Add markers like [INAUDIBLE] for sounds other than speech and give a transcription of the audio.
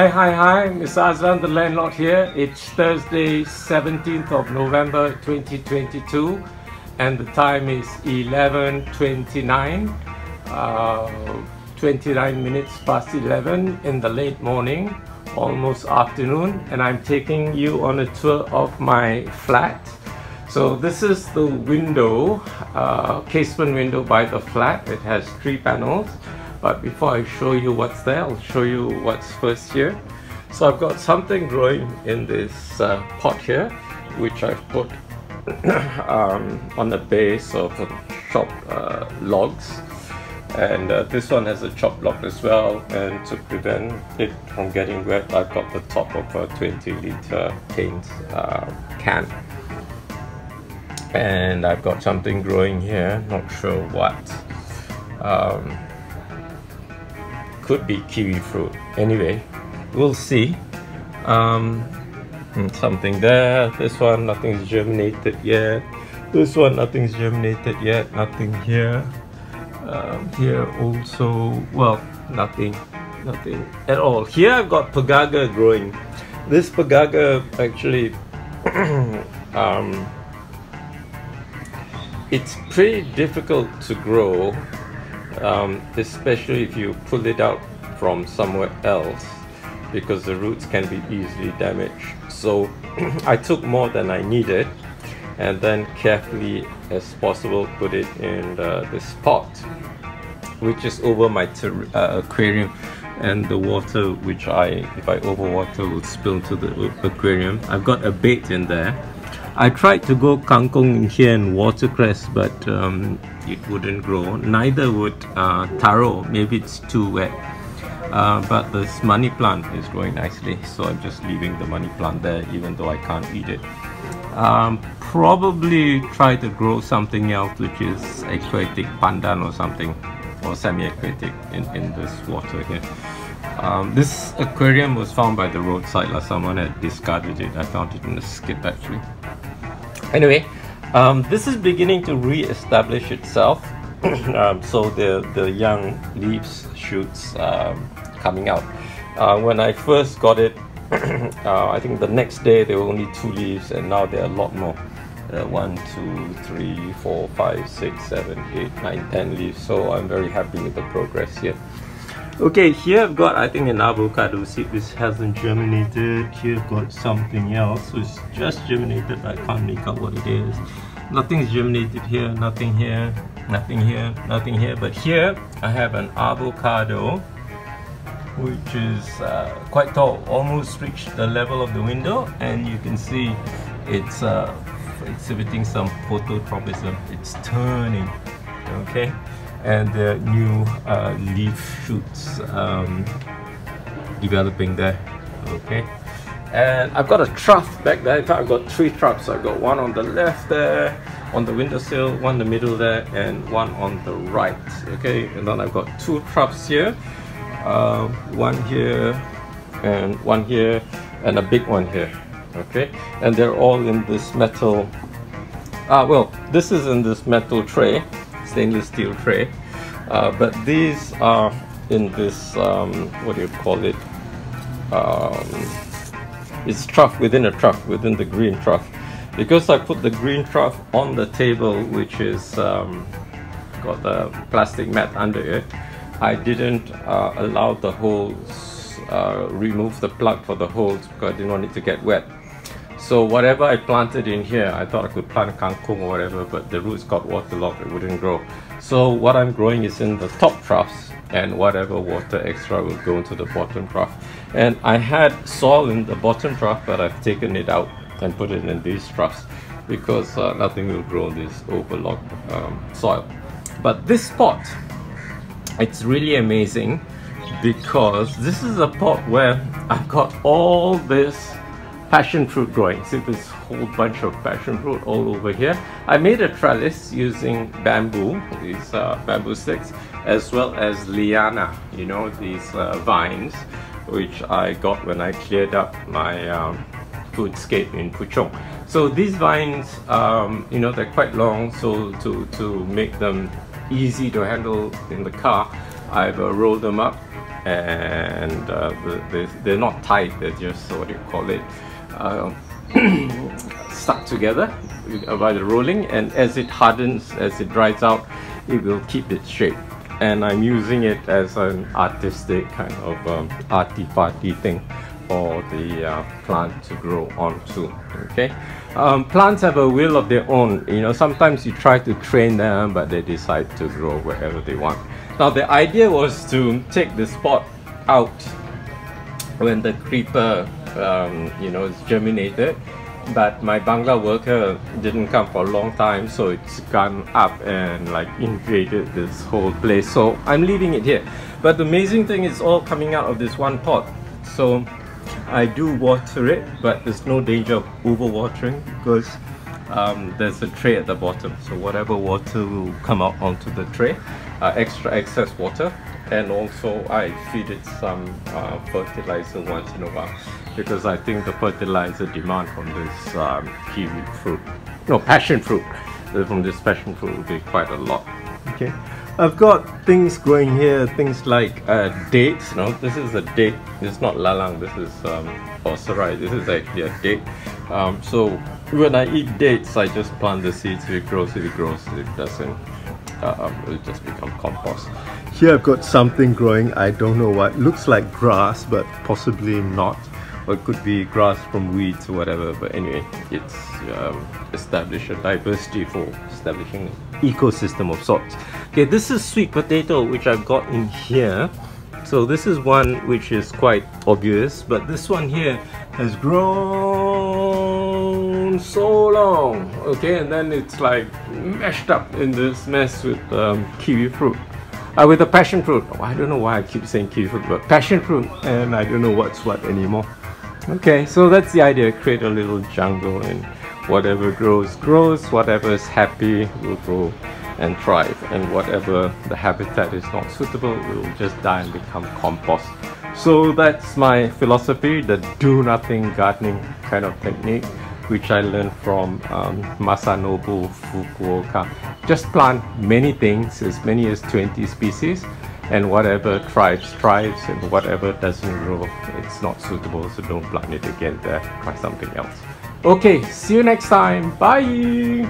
Hi, hi, hi, Mr. Azlan, the landlord here. It's Thursday, 17th of November 2022, and the time is 11.29, uh, 29 minutes past 11 in the late morning, almost afternoon, and I'm taking you on a tour of my flat. So this is the window, uh, casement window by the flat. It has three panels. But before I show you what's there, I'll show you what's first here. So I've got something growing in this uh, pot here, which I've put [COUGHS] um, on the base of chopped uh, logs. And uh, this one has a chop log as well. And to prevent it from getting wet, I've got the top of a 20 liter paint uh, can. And I've got something growing here, not sure what. Um, could be kiwi fruit. Anyway, we'll see. Um, hmm, something there. This one, nothing's germinated yet. This one, nothing's germinated yet. Nothing here. Um, here also, well, nothing, nothing at all. Here I've got Pegaga growing. This Pegaga actually, [CLEARS THROAT] um, it's pretty difficult to grow um, especially if you pull it out from somewhere else because the roots can be easily damaged. So [CLEARS THROAT] I took more than I needed and then carefully as possible put it in the, this pot which is over my uh, aquarium and the water which I if I overwater will spill to the aquarium. I've got a bait in there. I tried to go kangkong in here and watercress but um, it wouldn't grow. Neither would uh, taro, maybe it's too wet. Uh, but this money plant is growing nicely, so I'm just leaving the money plant there even though I can't eat it. Um, probably try to grow something else which is aquatic pandan or something or semi-aquatic in, in this water here. Um, this aquarium was found by the roadside last someone had discarded it. I found it in a skip actually. Anyway, um, this is beginning to re-establish itself. [CLEARS THROAT] um, so the, the young leaves, shoots um, coming out. Uh, when I first got it, [CLEARS THROAT] uh, I think the next day there were only two leaves and now there are a lot more. Uh, one, two, three, four, five, six, seven, eight, nine, ten leaves. So I'm very happy with the progress here. Okay, here I've got I think an avocado seed which hasn't germinated. Here I've got something else which just germinated I can't make out what it is. Nothing's germinated here, nothing here, nothing here, nothing here. But here I have an avocado which is uh, quite tall, almost reached the level of the window and you can see it's uh, exhibiting some phototropism. It's turning, okay? And the new uh, leaf shoots um, developing there. Okay. And I've got a trough back there. In fact I've got three troughs. I've got one on the left there on the windowsill one in the middle there and one on the right. Okay. And then I've got two troughs here uh, one here and one here and a big one here. Okay. And they're all in this metal ah well this is in this metal tray stainless steel tray. Uh, but these are in this, um, what do you call it? Um, it's trough within a trough, within the green trough. Because I put the green trough on the table, which is um, got the plastic mat under it, I didn't uh, allow the holes, uh, remove the plug for the holes because I didn't want it to get wet. So whatever I planted in here, I thought I could plant kangkong or whatever, but the roots got waterlogged, it wouldn't grow. So what I'm growing is in the top troughs and whatever water extra will go into the bottom trough. And I had soil in the bottom trough, but I've taken it out and put it in these troughs because uh, nothing will grow in this overlogged um, soil. But this pot, it's really amazing because this is a pot where I've got all this passion fruit growing. See this whole bunch of passion fruit all over here. I made a trellis using bamboo, these uh, bamboo sticks, as well as liana, you know, these uh, vines, which I got when I cleared up my um, foodscape in Puchong. So these vines, um, you know, they're quite long, so to, to make them easy to handle in the car, I've uh, rolled them up and uh, they're not tight, they're just what you call it, uh, [CLEARS THROAT] stuck together by the rolling and as it hardens, as it dries out, it will keep its shape. And I'm using it as an artistic kind of um, arty-farty thing for the uh, plant to grow onto, okay? Um, plants have a will of their own, you know, sometimes you try to train them, but they decide to grow wherever they want. Now the idea was to take the spot out when the creeper, um, you know, it's germinated. But my Bangla worker didn't come for a long time so it's gone up and like invaded this whole place. So I'm leaving it here. But the amazing thing is all coming out of this one pot. So I do water it but there's no danger of overwatering because um, there's a tray at the bottom so whatever water will come out onto the tray uh, extra excess water and also I feed it some uh, fertilizer once in a while because I think the fertilizer demand from this um, kiwi fruit, no passion fruit, uh, from this passion fruit will be quite a lot. Okay, I've got things growing here, things like uh, dates. No, this is a date. Is not lalang. This is um, or serai. This is actually a date. Um, so when I eat dates, I just plant the seeds. If it grows, if it grows. If it doesn't, uh, it will just become compost. Here I've got something growing. I don't know what. Looks like grass, but possibly not or it could be grass from weeds or whatever but anyway it's um, established a diversity for establishing an ecosystem of sorts okay this is sweet potato which I've got in here so this is one which is quite obvious but this one here has grown so long okay and then it's like meshed up in this mess with um, kiwi fruit. Uh, with the passion fruit. Oh, I don't know why I keep saying kiwi fruit but passion fruit and I don't know what's what anymore. Okay, so that's the idea, create a little jungle and whatever grows, grows, whatever is happy will grow and thrive. And whatever the habitat is not suitable will just die and become compost. So that's my philosophy, the do nothing gardening kind of technique which I learned from um, Masanobu Fukuoka. Just plant many things, as many as 20 species and whatever thrives thrives and whatever doesn't grow it's not suitable so don't plant it again there try something else. Okay see you next time. Bye